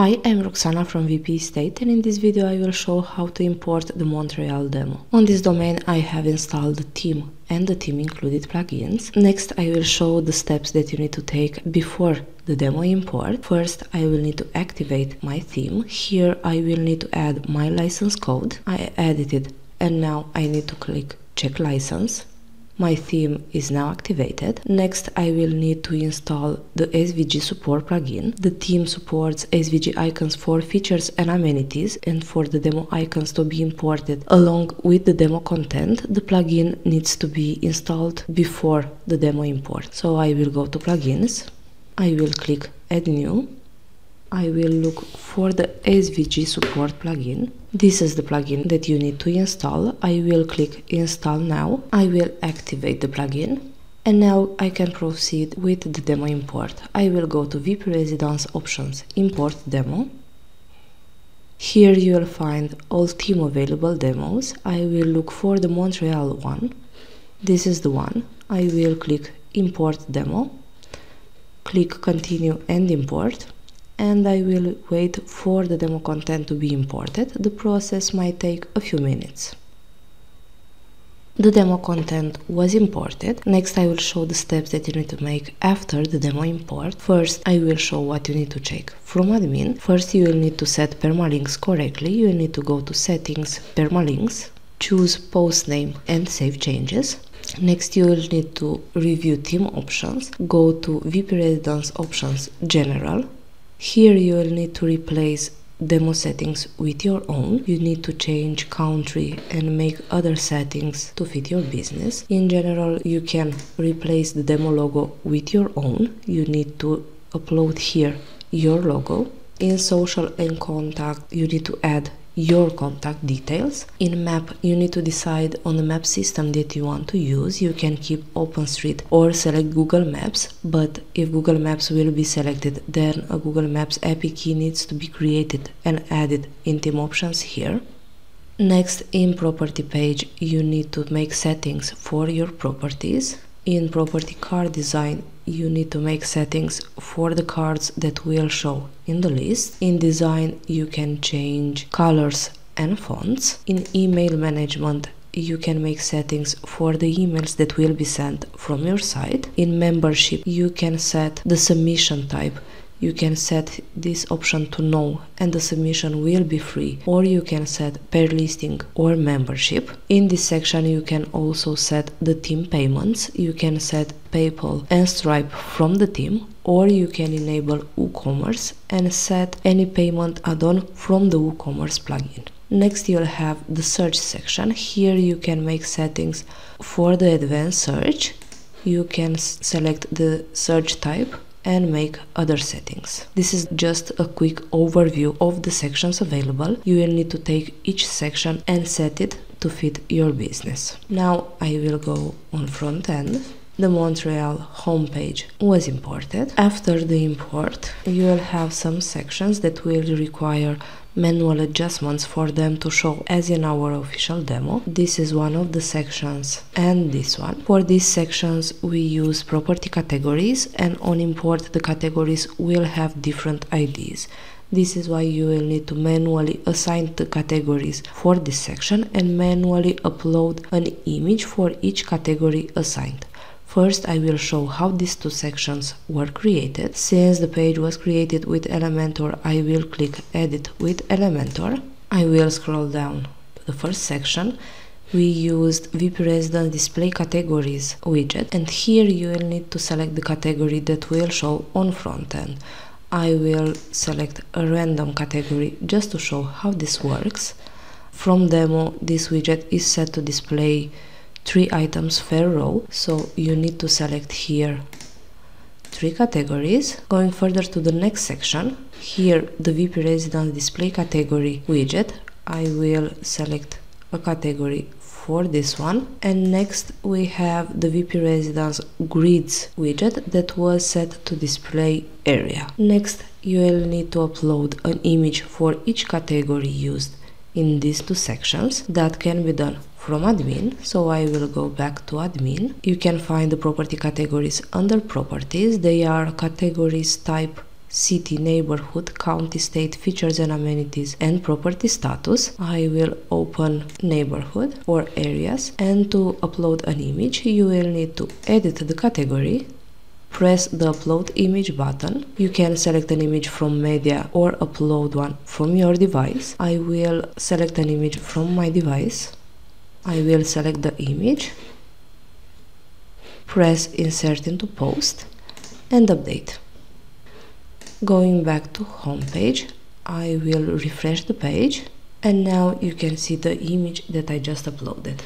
Hi, I'm Roxana from WP Estate and in this video I will show how to import the Montreal demo. On this domain I have installed the theme and the theme included plugins. Next I will show the steps that you need to take before the demo import. First I will need to activate my theme. Here I will need to add my license code. I added it and now I need to click check license. My theme is now activated. Next, I will need to install the SVG support plugin. The theme supports SVG icons for features and amenities and for the demo icons to be imported along with the demo content, the plugin needs to be installed before the demo import. So I will go to plugins. I will click add new I will look for the SVG support plugin. This is the plugin that you need to install. I will click install now. I will activate the plugin. And now I can proceed with the demo import. I will go to WP Residence options, import demo. Here you will find all theme available demos. I will look for the Montreal one. This is the one. I will click import demo. Click continue and import and I will wait for the demo content to be imported. The process might take a few minutes. The demo content was imported. Next I will show the steps that you need to make after the demo import. First I will show what you need to check from admin. First you will need to set permalinks correctly. You will need to go to settings, permalinks, choose post name and save changes. Next you will need to review theme options. Go to WP Residence options general here you will need to replace demo settings with your own. You need to change country and make other settings to fit your business. In general, you can replace the demo logo with your own. You need to upload here your logo. In social and contact, you need to add your contact details. In map, you need to decide on the map system that you want to use. You can keep OpenStreet or select Google Maps, but if Google Maps will be selected, then a Google Maps API key needs to be created and added in theme options here. Next, in property page, you need to make settings for your properties. In property card design, you need to make settings for the cards that will show in the list. In design, you can change colors and fonts. In email management, you can make settings for the emails that will be sent from your site. In membership, you can set the submission type you can set this option to no and the submission will be free or you can set per listing or membership. In this section you can also set the team payments. You can set PayPal and Stripe from the team or you can enable WooCommerce and set any payment add-on from the WooCommerce plugin. Next you'll have the search section. Here you can make settings for the advanced search. You can select the search type and make other settings. This is just a quick overview of the sections available. You will need to take each section and set it to fit your business. Now I will go on front end the Montreal homepage was imported. After the import, you will have some sections that will require manual adjustments for them to show as in our official demo. This is one of the sections and this one. For these sections we use property categories and on import the categories will have different IDs. This is why you will need to manually assign the categories for this section and manually upload an image for each category assigned. First, I will show how these two sections were created. Since the page was created with Elementor, I will click Edit with Elementor. I will scroll down to the first section. We used WP Residence Display Categories widget and here you will need to select the category that will show on front end. I will select a random category just to show how this works. From demo, this widget is set to display three items per row so you need to select here three categories. Going further to the next section here the WP residence display category widget. I will select a category for this one. And next we have the WP residence grids widget that was set to display area. Next you will need to upload an image for each category used in these two sections. That can be done from admin so I will go back to admin you can find the property categories under properties they are categories type city, neighborhood, county, state, features and amenities, and property status. I will open neighborhood or areas and to upload an image you will need to edit the category press the upload image button. You can select an image from media or upload one from your device. I will select an image from my device. I will select the image, press insert into post and update. Going back to home page, I will refresh the page and now you can see the image that I just uploaded.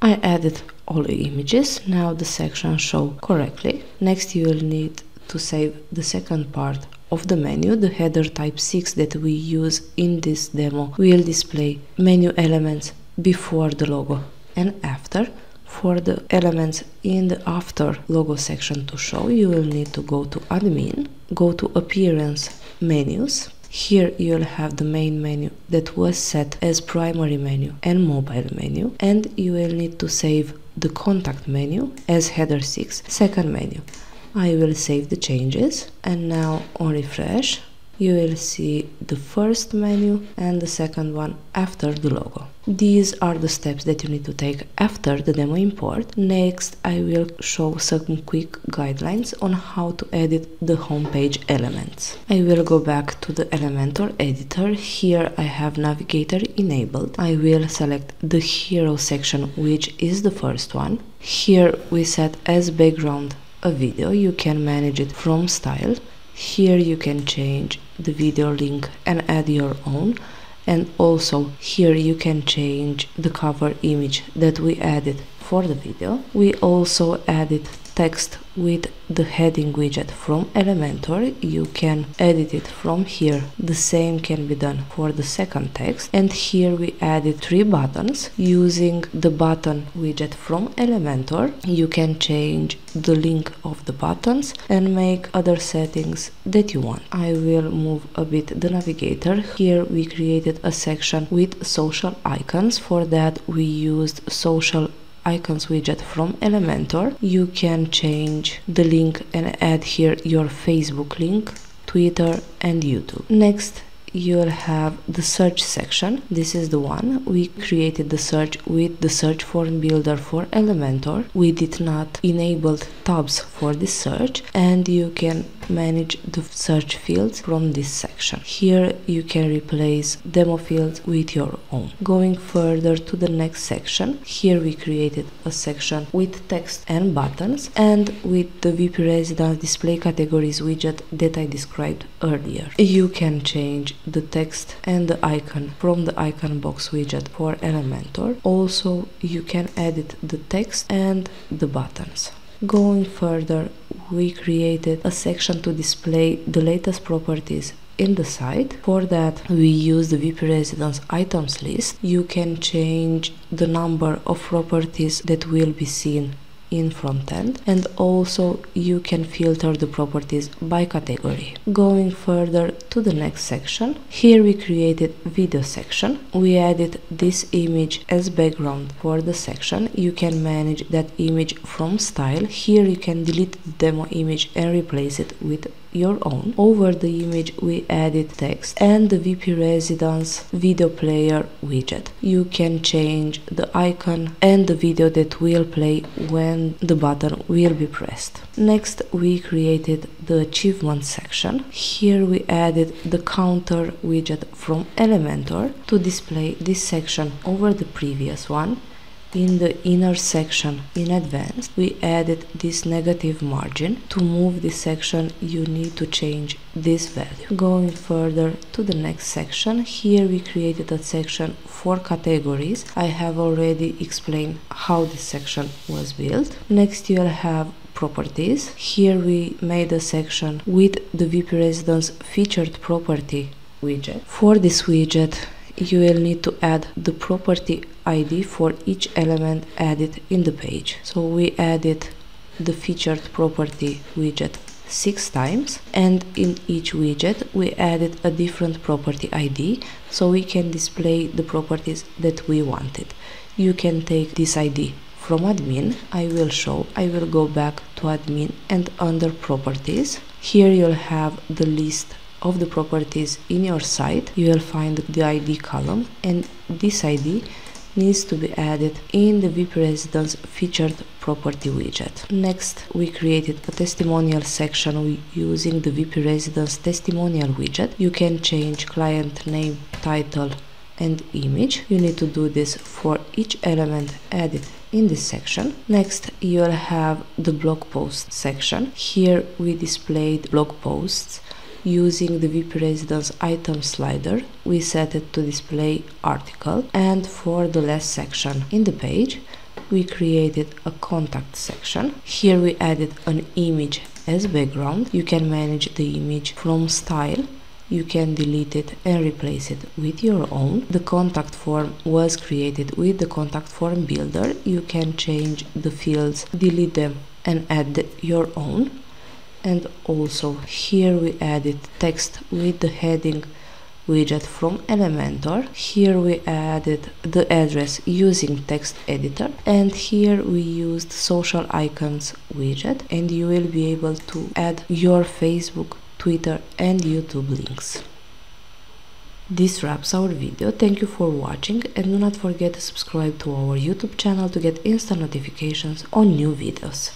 I added all the images, now the section show correctly. Next you will need to save the second part of the menu, the header type 6 that we use in this demo will display menu elements before the logo and after. For the elements in the after logo section to show, you will need to go to admin, go to appearance menus. Here you'll have the main menu that was set as primary menu and mobile menu and you will need to save the contact menu as header 6 second menu. I will save the changes and now on refresh you will see the first menu and the second one after the logo. These are the steps that you need to take after the demo import. Next, I will show some quick guidelines on how to edit the homepage elements. I will go back to the Elementor editor. Here I have Navigator enabled. I will select the hero section, which is the first one. Here we set as background a video. You can manage it from style. Here you can change the video link and add your own and also here you can change the cover image that we added for the video. We also added text with the heading widget from Elementor. You can edit it from here. The same can be done for the second text. And here we added three buttons using the button widget from Elementor. You can change the link of the buttons and make other settings that you want. I will move a bit the navigator. Here we created a section with social icons. For that we used social icons widget from Elementor. You can change the link and add here your Facebook link, Twitter and YouTube. Next you'll have the search section this is the one we created the search with the search form builder for elementor we did not enable tabs for this search and you can manage the search fields from this section here you can replace demo fields with your own going further to the next section here we created a section with text and buttons and with the wp residence display categories widget that i described earlier you can change the text and the icon from the icon box widget for Elementor. Also, you can edit the text and the buttons. Going further, we created a section to display the latest properties in the site. For that, we use the WP Residence items list. You can change the number of properties that will be seen in front end and also you can filter the properties by category. Going further to the next section, here we created video section. We added this image as background for the section. You can manage that image from style. Here you can delete the demo image and replace it with your own. Over the image we added text and the WP Residence video player widget. You can change the icon and the video that will play when the button will be pressed. Next we created the achievement section. Here we added the counter widget from Elementor to display this section over the previous one in the inner section in advance, we added this negative margin. To move this section, you need to change this value. Going further to the next section, here we created a section for categories. I have already explained how this section was built. Next, you'll have properties. Here we made a section with the WP Residence featured property widget. For this widget, you will need to add the property ID for each element added in the page. So we added the featured property widget six times and in each widget we added a different property ID so we can display the properties that we wanted. You can take this ID from admin, I will show, I will go back to admin and under properties Here you'll have the list of the properties in your site. You will find the ID column and this ID needs to be added in the WP Residence featured property widget. Next, we created a testimonial section using the WP Residence testimonial widget. You can change client name, title, and image. You need to do this for each element added in this section. Next, you'll have the blog post section. Here we displayed blog posts using the WP Residence item slider, we set it to display article and for the last section in the page, we created a contact section. Here we added an image as background. You can manage the image from style. You can delete it and replace it with your own. The contact form was created with the contact form builder. You can change the fields, delete them and add your own and also here we added text with the heading widget from Elementor. Here we added the address using text editor and here we used social icons widget and you will be able to add your Facebook, Twitter and YouTube links. This wraps our video, thank you for watching and do not forget to subscribe to our YouTube channel to get instant notifications on new videos.